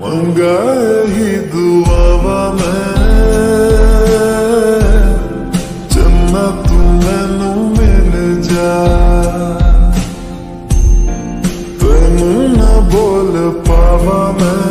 मंगा ही दुआवा मैं। चन्ना तू मैनू मिल जा। तेन बोल पावा मैं।